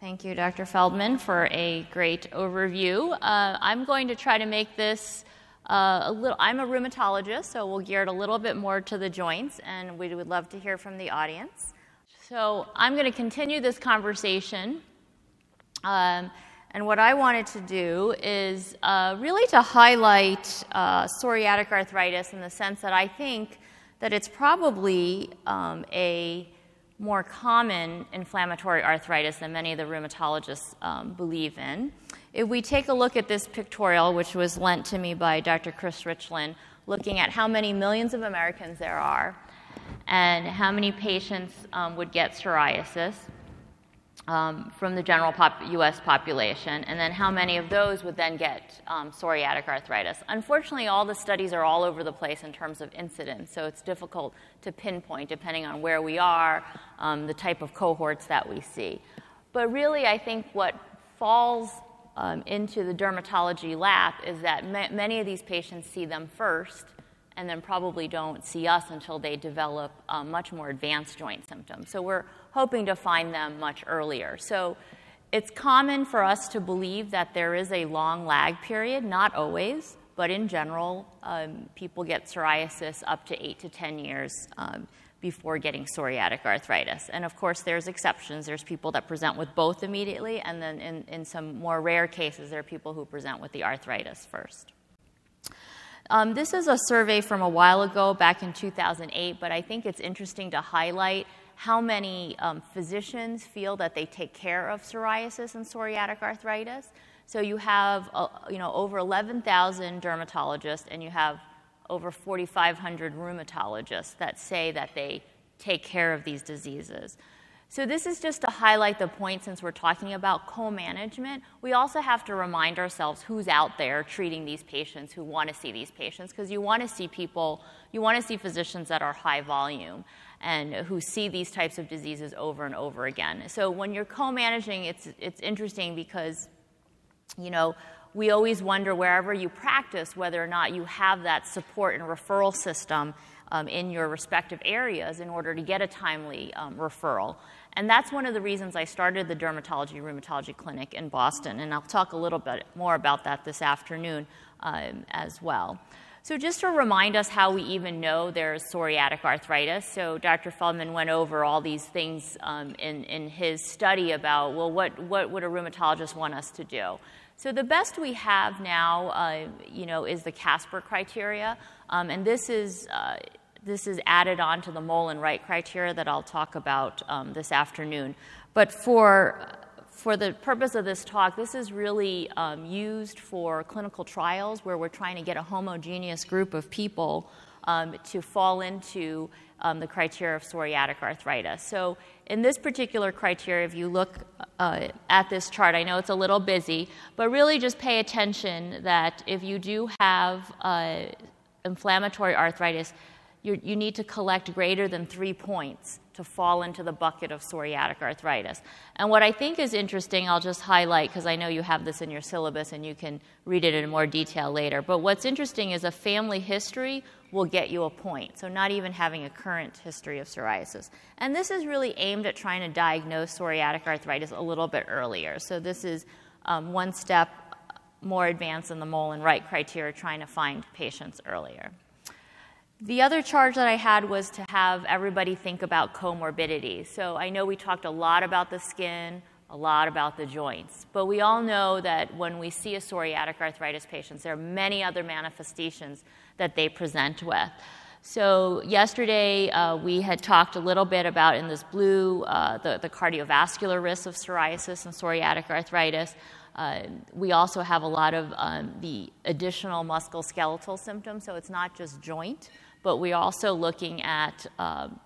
Thank you, Dr. Feldman, for a great overview. Uh, I'm going to try to make this uh, a little. I'm a rheumatologist, so we'll gear it a little bit more to the joints, and we would love to hear from the audience. So I'm going to continue this conversation. Um, and what I wanted to do is uh, really to highlight uh, psoriatic arthritis in the sense that I think that it's probably um, a more common inflammatory arthritis than many of the rheumatologists um, believe in. If we take a look at this pictorial, which was lent to me by Dr. Chris Ritchlin, looking at how many millions of Americans there are and how many patients um, would get psoriasis um, from the general pop- US population, and then how many of those would then get um, psoriatic arthritis. Unfortunately, all the studies are all over the place in terms of incidence, so it's difficult to pinpoint depending on where we are, um, the type of cohorts that we see. But really, I think what falls um, into the dermatology lap is that ma- many of these patients see them first and then probably don't see us until they develop um, much more advanced joint symptoms. So we're hoping to find them much earlier. So it's common for us to believe that there is a long lag period, not always, but in general, um, people get psoriasis up to eight to 10 years um, before getting psoriatic arthritis. And of course, there's exceptions. There's people that present with both immediately, and then in, in some more rare cases, there are people who present with the arthritis first. Um, this is a survey from a while ago, back in 2008, but I think it's interesting to highlight how many um, physicians feel that they take care of psoriasis and psoriatic arthritis. So you have uh, you know, over 11,000 dermatologists and you have over 4,500 rheumatologists that say that they take care of these diseases. So, this is just to highlight the point since we're talking about co management. We also have to remind ourselves who's out there treating these patients who want to see these patients, because you want to see people, you want to see physicians that are high volume and who see these types of diseases over and over again. So, when you're co managing, it's, it's interesting because, you know, we always wonder wherever you practice whether or not you have that support and referral system um, in your respective areas in order to get a timely um, referral. And that's one of the reasons I started the dermatology rheumatology clinic in Boston. And I'll talk a little bit more about that this afternoon um, as well. So, just to remind us how we even know there's psoriatic arthritis, so Dr. Feldman went over all these things um, in, in his study about, well, what, what would a rheumatologist want us to do? So, the best we have now, uh, you know, is the CASPAR criteria, um, and this is uh, this is added on to the Moll and Wright criteria that I'll talk about um, this afternoon. But for, for the purpose of this talk, this is really um, used for clinical trials where we're trying to get a homogeneous group of people um, to fall into um, the criteria of psoriatic arthritis. So, in this particular criteria, if you look uh, at this chart, I know it's a little busy, but really just pay attention that if you do have uh, inflammatory arthritis, you need to collect greater than three points to fall into the bucket of psoriatic arthritis. And what I think is interesting, I'll just highlight because I know you have this in your syllabus and you can read it in more detail later. But what's interesting is a family history will get you a point. So, not even having a current history of psoriasis. And this is really aimed at trying to diagnose psoriatic arthritis a little bit earlier. So, this is um, one step more advanced than the Moll and Wright criteria, trying to find patients earlier. The other charge that I had was to have everybody think about comorbidity. So I know we talked a lot about the skin, a lot about the joints, but we all know that when we see a psoriatic arthritis patient, there are many other manifestations that they present with. So yesterday uh, we had talked a little bit about in this blue uh, the, the cardiovascular risks of psoriasis and psoriatic arthritis. Uh, we also have a lot of um, the additional musculoskeletal symptoms, so it's not just joint but we're also looking at um,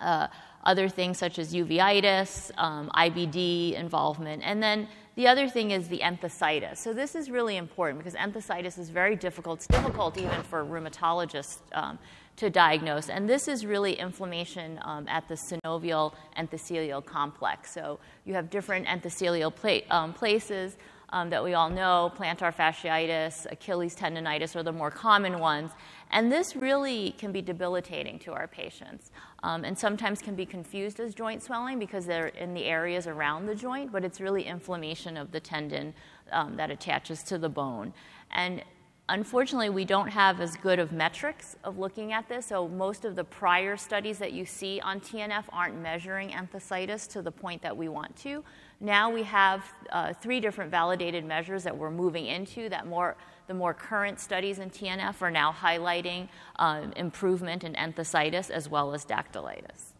uh, other things such as uveitis, um, IBD involvement, and then the other thing is the enthesitis. So this is really important because enthesitis is very difficult. It's difficult even for rheumatologists um, to diagnose, and this is really inflammation um, at the synovial enthesial complex. So you have different enthesial pla- um, places um, that we all know, plantar fasciitis, Achilles tendonitis are the more common ones. And this really can be debilitating to our patients. um, and sometimes can be confused as joint swelling because they're in the areas around the joint, but it's really inflammation of the tendon um, that attaches to the bone. And Unfortunately, we don't have as good of metrics of looking at this, so most of the prior studies that you see on TNF aren't measuring enthesitis to the point that we want to. Now we have uh, three different validated measures that we're moving into that more the more current studies in TNF are now highlighting um, improvement in enthesitis as well as dactylitis.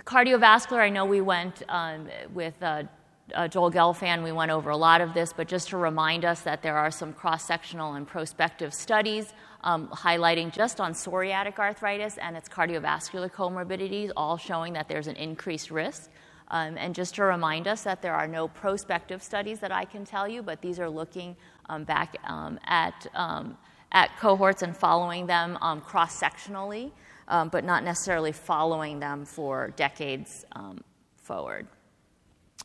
Cardiovascular, I know we went um, with uh, uh, Joel Gelfand, we went over a lot of this, but just to remind us that there are some cross sectional and prospective studies um, highlighting just on psoriatic arthritis and its cardiovascular comorbidities, all showing that there's an increased risk. Um, and just to remind us that there are no prospective studies that I can tell you, but these are looking um, back um, at, um, at cohorts and following them um, cross sectionally, but not necessarily following them for decades forward.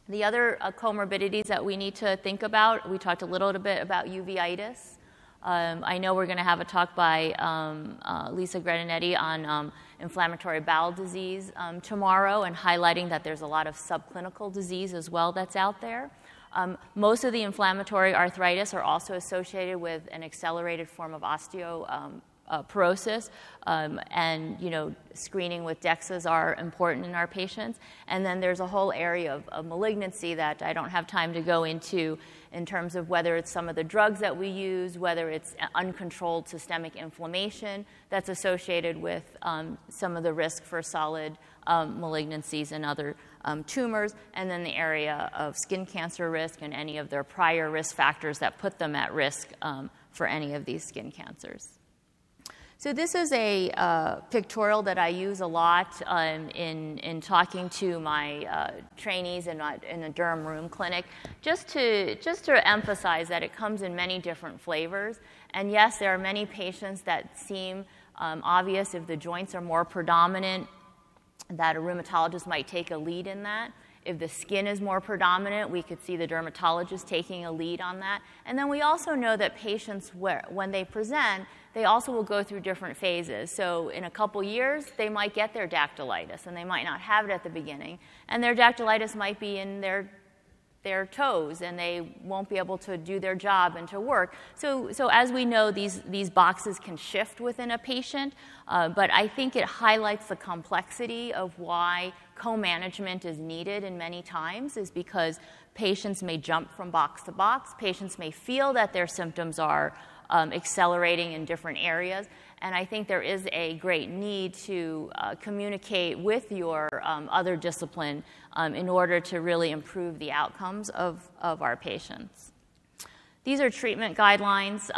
The other uh, comorbidities that we need to think about, we talked a little bit about uveitis. Um, I know we're going to have a talk by um, uh, Lisa Gredinetti on um, inflammatory bowel disease um, tomorrow and highlighting that there's a lot of subclinical disease as well that's out there. Um, most of the inflammatory arthritis are also associated with an accelerated form of osteo um, uh, porosis, um, and you know screening with DEXAs are important in our patients. And then there's a whole area of, of, malignancy that I don't have time to go into in terms of whether it's some of the drugs that we use, whether it's uncontrolled systemic inflammation that's associated with um, some of the risk for solid um, malignancies and other um, tumors, and then the area of skin cancer risk and any of their prior risk factors that put them at risk um, for any of these skin cancers. So this is a uh, pictorial that I use a lot um, in, in talking to my uh, trainees in, a, in a derm rheum clinic, just to, just to emphasize that it comes in many different flavors. And yes, there are many patients that seem um, obvious if the joints are more predominant, that a rheumatologist might take a lead in that. If the skin is more predominant, we could see the dermatologist taking a lead on that. And then we also know that patients, where, when they present, they also will go through different phases. So in a couple years, they might get their dactylitis, and they might not have it at the beginning. And their dactylitis might be in their their toes and they won't be able to do their job and to work. So, so as we know, these, these boxes can shift within a patient, uh, but I think it highlights the complexity of why co-management is needed in many times is because patients may jump from box to box. Patients may feel that their symptoms are um, accelerating in different areas. And I think there is a great need to uh, communicate with your um, other discipline um, in order to really improve the outcomes of, of our patients. These are treatment guidelines,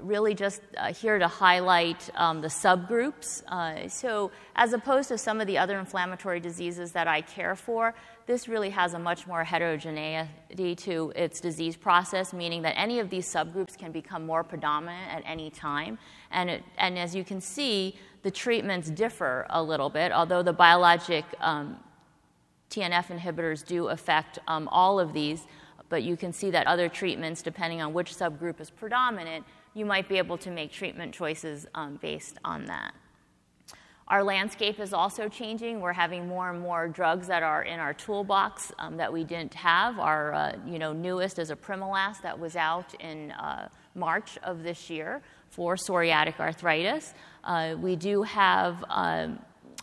really just uh, here to highlight um, the subgroups. Uh, so, as opposed to some of the other inflammatory diseases that I care for, this really has a much more heterogeneity to its disease process, meaning that any of these subgroups can become more predominant at any time. And, it, and as you can see, the treatments differ a little bit, although the biologic um, TNF inhibitors do affect um, all of these but you can see that other treatments, depending on which subgroup is predominant, you might be able to make treatment choices um, based on that. Our landscape is also changing. We're having more and more drugs that are in our toolbox um, that we didn't have. Our uh, you know, newest is apremilast that was out in uh, March of this year for psoriatic arthritis. Uh, we do have um,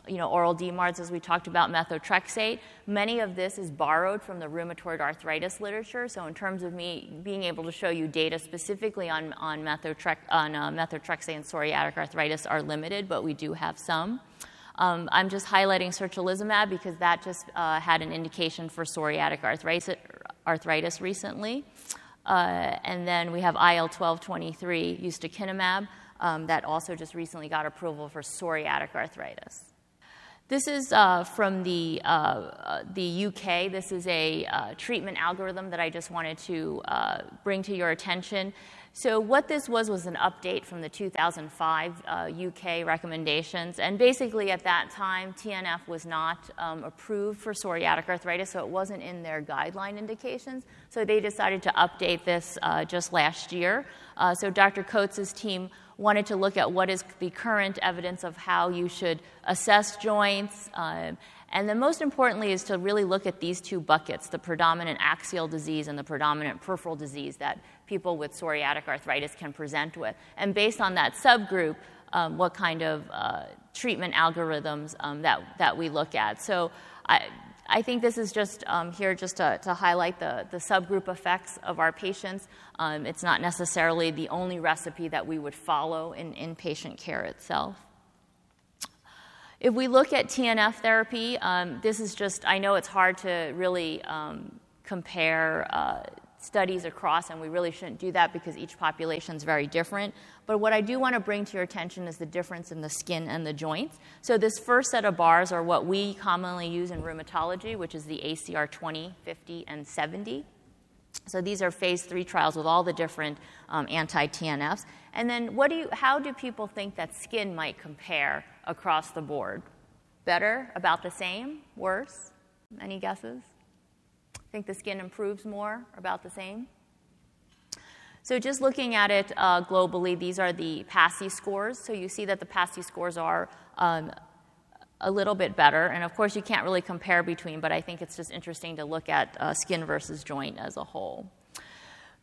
you know, oral DMARDs, as we talked about, methotrexate. Many of this is borrowed from the rheumatoid arthritis literature. So, in terms of me being able to show you data specifically on, on, methotre- on uh, methotrexate and psoriatic arthritis are limited, but we do have some. Um, I'm just highlighting certolizumab because that just uh, had an indication for psoriatic arthritis, arthritis recently. Uh, and then we have IL 1223, ustekinumab, um, that also just recently got approval for psoriatic arthritis. This is uh, from the, uh, uh the UK. This is a uh, treatment algorithm that I just wanted to uh, bring to your attention. So, what this was was an update from the 2005 UK recommendations. And basically, at that time, TNF was not um, approved for psoriatic arthritis, so it wasn't in their guideline indications. So, they decided to update this just last year. so, Dr. Coates' team wanted to look at what is the current evidence of how you should assess joints. Um, and then, most importantly, is to really look at these two buckets the predominant axial disease and the predominant peripheral disease that people with psoriatic arthritis can present with. And based on that subgroup, um, what kind of uh, treatment algorithms um, that, that we look at. So, I, I think this is just um, here just to, to, highlight the, the subgroup effects of our patients. Um, it's not necessarily the only recipe that we would follow in inpatient care itself. If we look at TNF therapy, um, this is just, I know it's hard to really um, compare uh, studies across, and we really shouldn't do that because each population is very different. But what I do want to bring to your attention is the difference in the skin and the joints. So, this first set of bars are what we commonly use in rheumatology, which is the ACR 20, 50, and 70. So, these are phase three trials with all the different um, anti TNFs. And then, what do you, how do people think that skin might compare across the board? Better, about the same, worse? Any guesses? Think the skin improves more, about the same? So, just looking at it uh, globally, these are the PASI scores. So, you see that the PASI scores are um, a little bit better. And of course, you can't really compare between, but I think it's just interesting to look at uh, skin versus joint as a whole.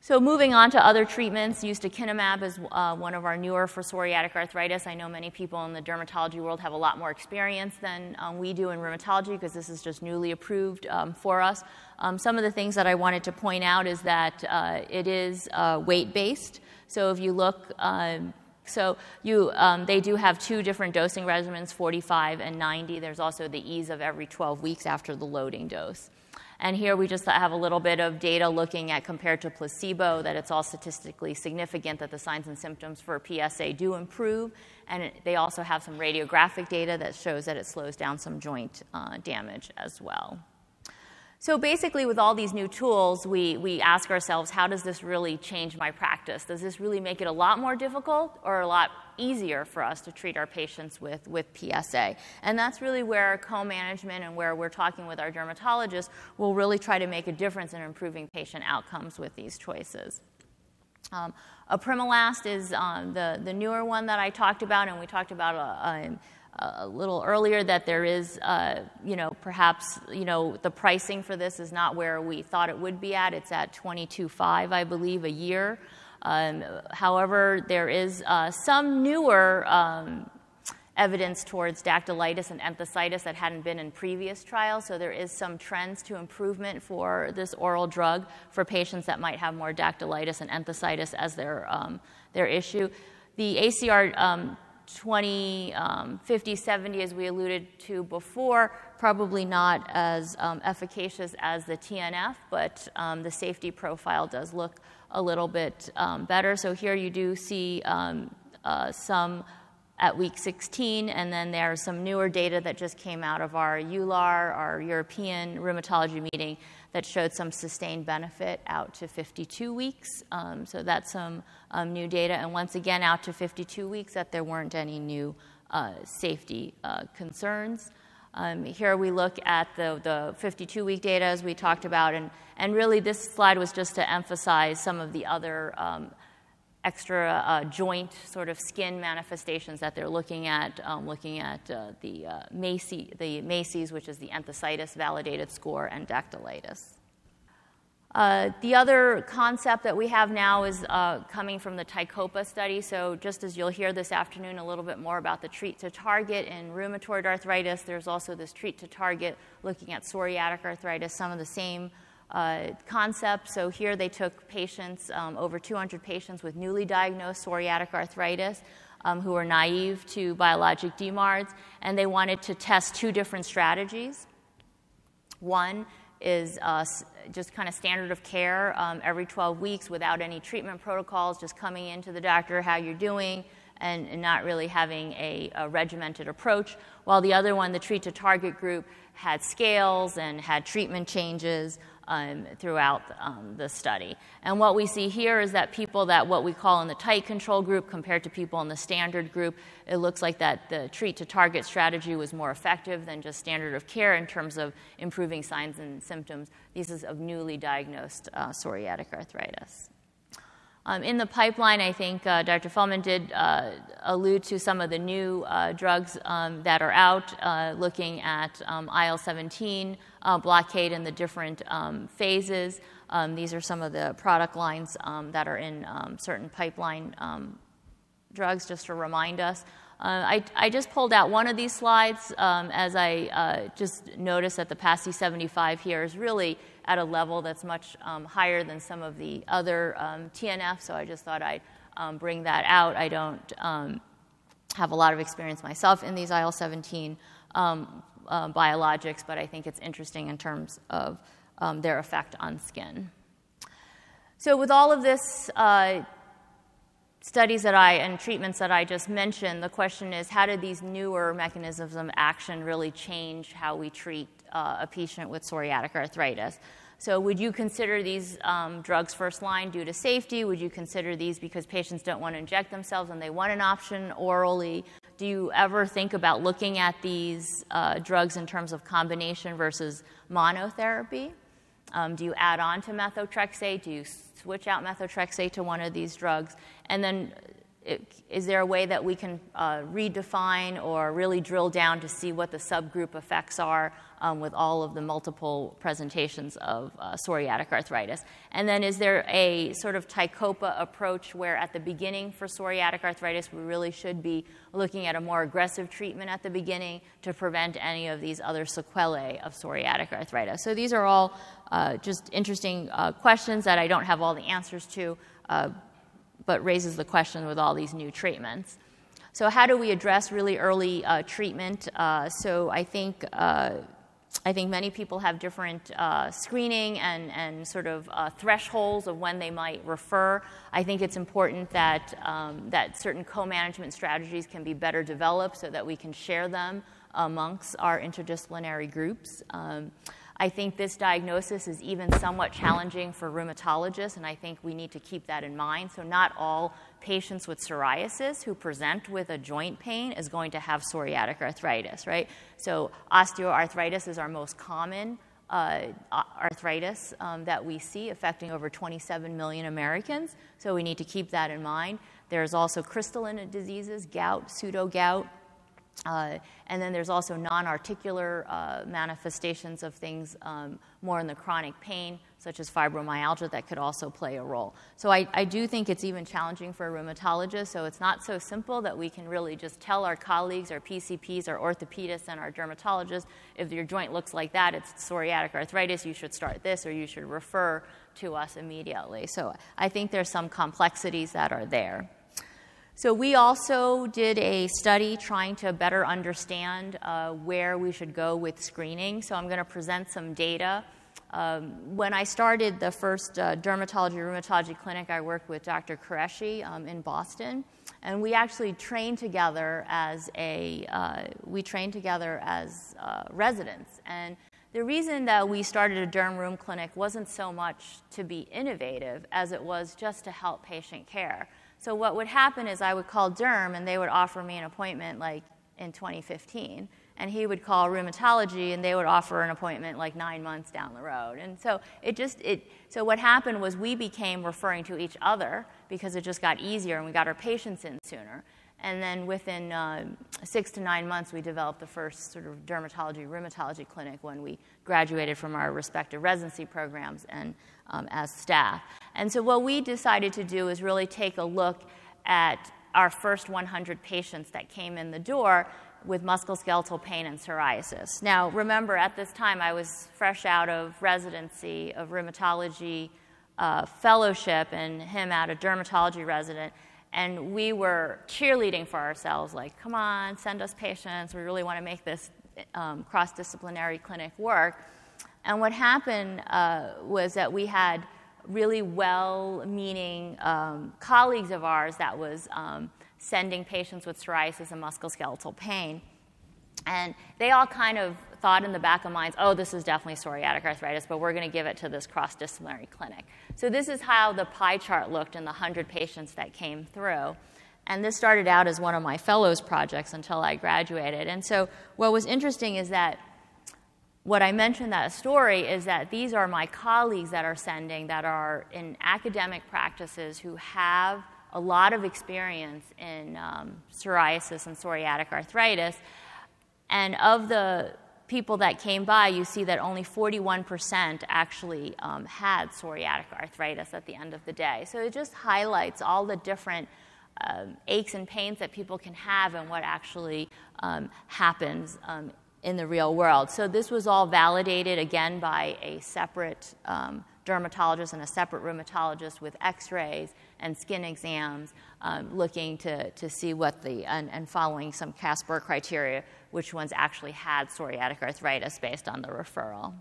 So, moving on to other treatments, ustekinumab is uh, one of our newer for psoriatic arthritis. I know many people in the dermatology world have a lot more experience than um, we do in rheumatology because this is just newly approved um, for us. Um, some of the things that I wanted to point out is that uh, it is uh, weight based. So, if you look, um, so you, um, they do have two different dosing regimens 45 and 90. There's also the ease of every 12 weeks after the loading dose. And here we just have a little bit of data looking at compared to placebo that it's all statistically significant that the signs and symptoms for PSA do improve. And it, they also have some radiographic data that shows that it slows down some joint uh, damage as well. So basically, with all these new tools, we, we ask ourselves, how does this really change my practice? Does this really make it a lot more difficult or a lot easier for us to treat our patients with, with PSA? And that's really where co management and where we're talking with our dermatologists will really try to make a difference in improving patient outcomes with these choices. Um, apremilast is um, the, the newer one that I talked about, and we talked about a, a a little earlier that there is, uh, you know, perhaps, you know, the pricing for this is not where we thought it would be at. It's at 22.5, I believe, a year. Um, however, there is uh, some newer um, evidence towards dactylitis and enthesitis that hadn't been in previous trials. So there is some trends to improvement for this oral drug for patients that might have more dactylitis and enthesitis as their um, their issue. The ACR um, 20, um, 50, 70, as we alluded to before, probably not as um, efficacious as the TNF, but um, the safety profile does look a little bit um, better. So here you do see um, uh, some at week 16, and then there's some newer data that just came out of our EULAR, our European rheumatology meeting, that showed some sustained benefit out to 52 weeks. Um, so that's some um, new data. And once again, out to 52 weeks, that there weren't any new uh, safety uh, concerns. Um, here we look at the, the 52 week data as we talked about, and, and really this slide was just to emphasize some of the other um, extra uh, joint sort of skin manifestations that they're looking at, um, looking at uh, the, uh, Macy, the MASES, which is the enthesitis validated score, and dactylitis. Uh, the other concept that we have now is uh, coming from the TICOPA study. So, just as you'll hear this afternoon a little bit more about the treat to target in rheumatoid arthritis, there's also this treat to target looking at psoriatic arthritis, some of the same uh, concept. So here they took patients, um, over 200 patients with newly diagnosed psoriatic arthritis. Um, who were naive to biologic DMARDs, and they wanted to test two different strategies. One is uh, just kind of standard of care um, every 12 weeks without any treatment protocols, just coming into the doctor, how you're doing, and, and not really having a, a, regimented approach. While the other one, the treat to target group, had scales and had treatment changes um, throughout um, the study. And what we see here is that people that what we call in the tight control group compared to people in the standard group, it looks like that the treat to target strategy was more effective than just standard of care in terms of improving signs and symptoms. This is of newly diagnosed uh, psoriatic arthritis. Um, in the pipeline, I think uh, Dr. Feldman did uh, allude to some of the new uh, drugs um, that are out, uh, looking at um, IL 17 uh, blockade in the different um, phases. Um, these are some of the product lines um, that are in certain pipeline drugs, just to remind us. Uh, I, I, just pulled out one of these slides as I just noticed that the PASI 75 here is really at a level that's much um, higher than some of the other um, TNF, so I just thought I'd um, bring that out. I don't um, have a lot of experience myself in these IL 17 um, uh, biologics, but I think it's interesting in terms of their effect on skin. So, with all of this uh, studies that I and treatments that I just mentioned, the question is how did these newer mechanisms of action really change how we treat uh, a patient with psoriatic arthritis? So, would you consider these um, drugs first line due to safety? Would you consider these because patients don't want to inject themselves and they want an option orally? Do you ever think about looking at these uh, drugs in terms of combination versus monotherapy? Um, do you add on to methotrexate? Do you switch out methotrexate to one of these drugs? And then is there a way that we can uh, redefine or really drill down to see what the subgroup effects are um, with all of the multiple presentations of uh, psoriatic arthritis? And then is there a sort of TICOPA approach where at the beginning for psoriatic arthritis we really should be looking at a more aggressive treatment at the beginning to prevent any of these other sequelae of psoriatic arthritis? So these are all uh, just interesting uh, questions that I don't have all the answers to uh, but raises the question with all these new treatments. So, how do we address really early uh, treatment? Uh, so, I think. Uh, I think many people have different uh, screening and, and sort of uh, thresholds of when they might refer. I think it's important that, um, that certain co management strategies can be better developed so that we can share them amongst our interdisciplinary groups. Um, I think this diagnosis is even somewhat challenging for rheumatologists, and I think we need to keep that in mind. So, not all patients with psoriasis who present with a joint pain is going to have psoriatic arthritis, right? So, osteoarthritis is our most common uh, arthritis um, that we see, affecting over 27 million Americans. So, we need to keep that in mind. There's also crystalline diseases, gout, pseudo gout, uh, and then there's also non articular uh, manifestations of things um, more in the chronic pain, such as fibromyalgia, that could also play a role. So I, I, do think it's even challenging for a rheumatologist. So it's not so simple that we can really just tell our colleagues, our PCPs, our orthopedists, and our dermatologists if your joint looks like that, it's psoriatic arthritis, you should start this, or you should refer to us immediately. So I think there's some complexities that are there. So, we also did a study trying to better understand uh, where we should go with screening. So, I'm going to present some data. Um, when I started the first uh, dermatology rheumatology clinic, I worked with Dr. Qureshi um, in Boston, and we actually trained together as a uh, we trained together as uh, residents. And the reason that we started a derm rheum clinic wasn't so much to be innovative as it was just to help patient care. So what would happen is I would call Derm and they would offer me an appointment like in 2015. And he would call rheumatology and they would offer an appointment like nine months down the road. And so it just, it, so what happened was we became referring to each other because it just got easier and we got our patients in sooner. And then within uh, six to nine months, we developed the first sort of dermatology rheumatology clinic when we graduated from our respective residency programs and um, as staff. And so, what we decided to do is really take a look at our first 100 patients that came in the door with musculoskeletal pain and psoriasis. Now, remember, at this time, I was fresh out of residency of rheumatology uh, fellowship and him out of dermatology resident and we were cheerleading for ourselves like come on send us patients. We really want to make this um, cross-disciplinary clinic work. And what happened uh, was that we had really well-meaning um, colleagues of ours that was um, sending patients with psoriasis and musculoskeletal pain and they all kind of thought in the back of minds, oh, this is definitely psoriatic arthritis, but we're going to give it to this cross disciplinary clinic. So, this is how the pie chart looked in the 100 patients that came through. And this started out as one of my fellows projects until I graduated. And so, what was interesting is that what I mentioned that story is that these are my colleagues that are sending that are in academic practices who have a lot of experience in um, psoriasis and psoriatic arthritis. And of the people that came by, you see that only 41% actually um, had psoriatic arthritis at the end of the day. So it just highlights all the different um, aches and pains that people can have and what actually um, happens um, in the real world. So this was all validated again by a separate um, dermatologist and a separate rheumatologist with x-rays and skin exams um, looking to, to see what the, and, and following some CASPAR criteria, which ones actually had psoriatic arthritis based on the referral.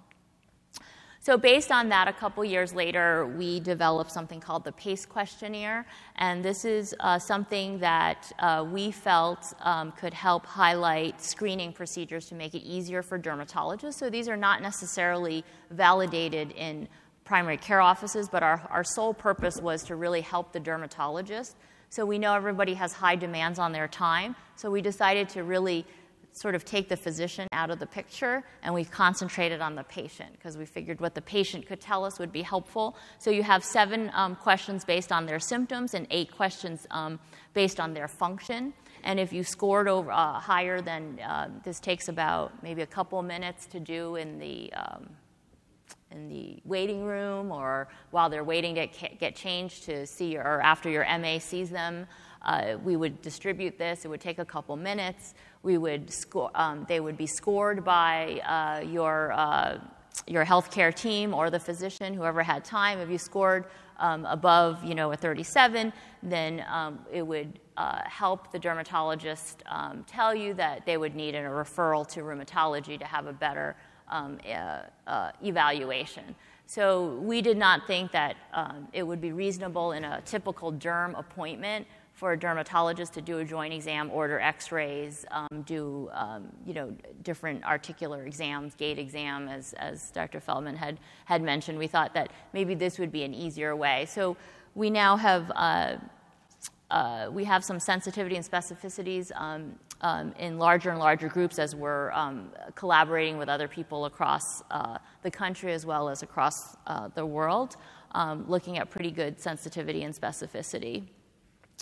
So, based on that, a couple years later, we developed something called the PASE questionnaire. And this is uh, something that uh, we felt um, could help highlight screening procedures to make it easier for dermatologists. So, these are not necessarily validated in primary care offices, but our, our sole purpose was to really help the dermatologist. So, we know everybody has high demands on their time. So, we decided to really sort of take the physician out of the picture and we've concentrated on the patient because we figured what the patient could tell us would be helpful. So you have seven um, questions based on their symptoms and eight questions um, based on their function. And if you scored over uh, higher, then uh, this takes about maybe a couple minutes to do in the um, in the waiting room or while they're waiting to get changed to see or after your MA sees them. Uh, we would distribute this. It would take a couple minutes. We would score, um, they would be scored by uh, your, uh, your healthcare team or the physician, whoever had time. If you scored um, above, you know, a 37, then um, it would uh, help the dermatologist um, tell you that they would need a referral to rheumatology to have a better um, uh, evaluation. So we did not think that um, it would be reasonable in a typical derm appointment for a dermatologist to do a joint exam, order x-rays, um, do um, you know, different articular exams, gait exam, as, as Dr. Feldman had, had mentioned. We thought that maybe this would be an easier way. So we now have, uh, uh, we have some sensitivity and specificities um, um in larger and larger groups as we're um, collaborating with other people across uh, the country as well as across uh, the world, um, looking at pretty good sensitivity and specificity.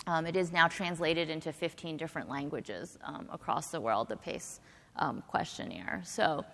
Um, it is now translated into 15 different languages um, across the world, the PASE um, questionnaire. So,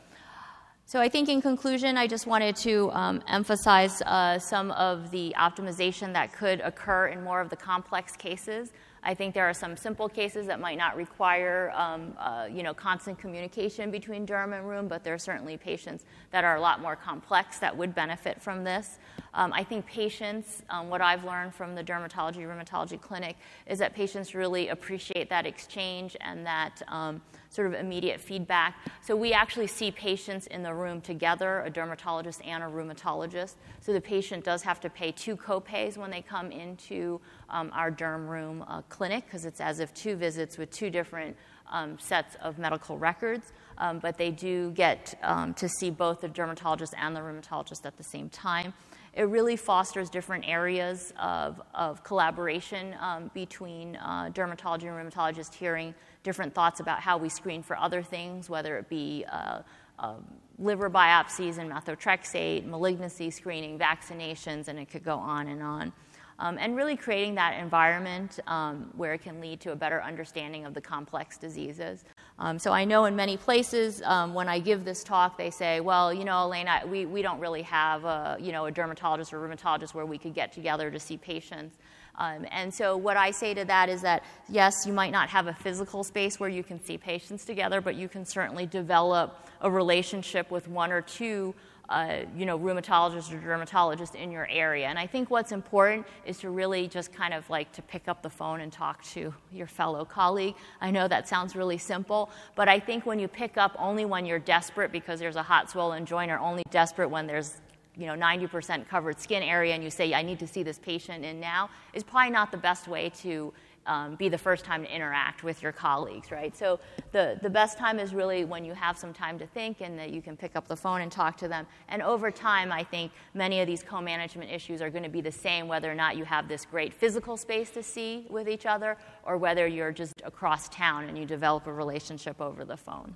so I think in conclusion, I just wanted to um, emphasize uh, some of the optimization that could occur in more of the complex cases. I think there are some simple cases that might not require um, uh, you know, constant communication between derm and rheum, but there are certainly patients that are a lot more complex that would benefit from this. Um, I think patients, um, what I've learned from the dermatology rheumatology clinic is that patients really appreciate that exchange and that um, sort of immediate feedback. So we actually see patients in the room together, a dermatologist and a rheumatologist. So the patient does have to pay two copays when they come into um, our derm rheum uh, clinic because it's as if two visits with two different um, sets of medical records. Um, but they do get um, to see both the dermatologist and the rheumatologist at the same time. It really fosters different areas of, of collaboration um, between uh, dermatology and rheumatologists, hearing different thoughts about how we screen for other things, whether it be uh, uh, liver biopsies and methotrexate, malignancy screening, vaccinations, and it could go on and on. Um, and really creating that environment um, where it can lead to a better understanding of the complex diseases. Um, so I know in many places um, when I give this talk, they say, well, you know, Elaine, I, we, we don't really have a, you know, a dermatologist or rheumatologist where we could get together to see patients. Um, and so, what I say to that is that yes, you might not have a physical space where you can see patients together, but you can certainly develop a relationship with one or two uh, you know, rheumatologist or dermatologist in your area. And I think what's important is to really just kind of like to pick up the phone and talk to your fellow colleague. I know that sounds really simple, but I think when you pick up only when you're desperate because there's a hot swollen joint or only desperate when there's you know 90% covered skin area and you say I need to see this patient in now is probably not the best way to um, be the first time to interact with your colleagues, right? So the, the best time is really when you have some time to think and that you can pick up the phone and talk to them. And over time, I think many of these co-management issues are going to be the same whether or not you have this great physical space to see with each other or whether you're just across town and you develop a relationship over the phone.